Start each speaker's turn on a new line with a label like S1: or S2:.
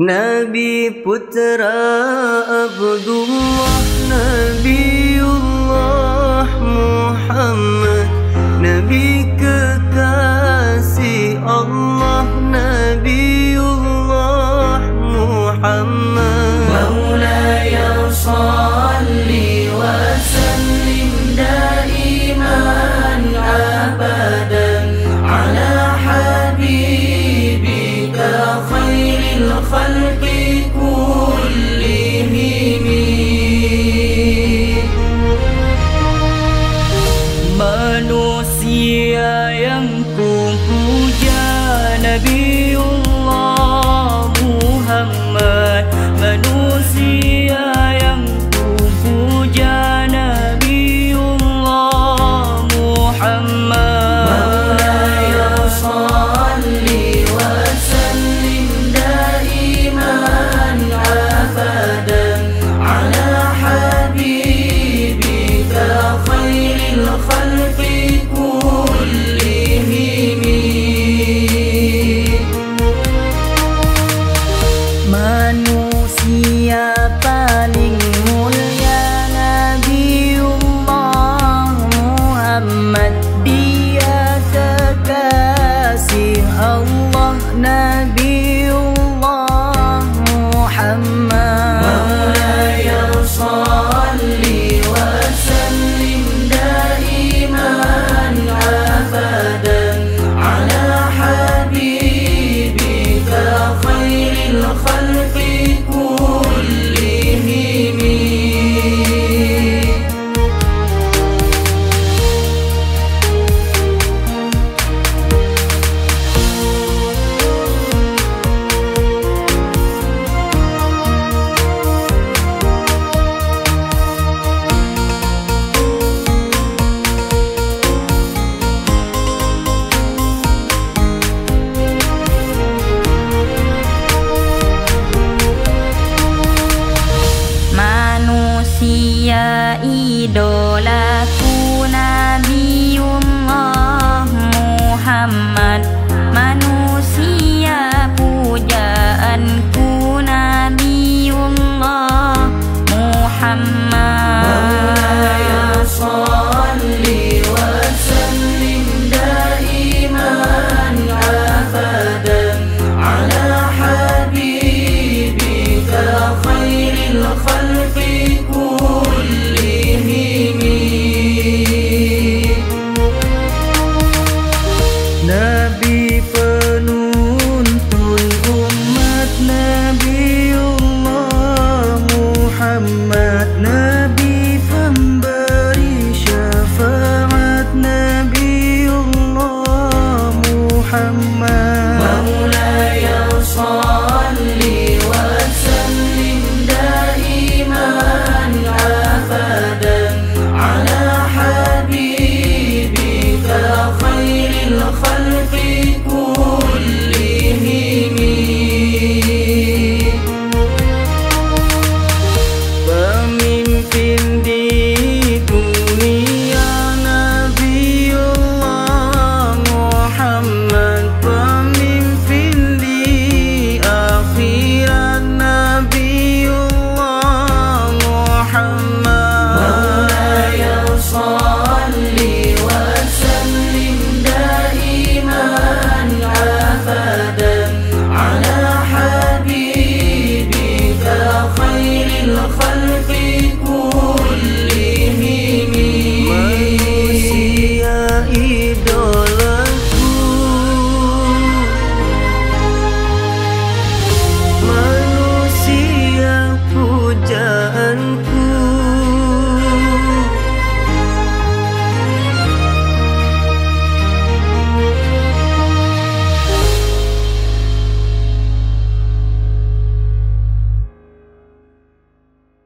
S1: نبي بترى عبد الله نبي الله محمد.
S2: نبي الله محمد. مولاي صلى idolaku Nabi Allah Muhammad. Manusia pujaanku Nabi Allah Muhammad. Pemimpin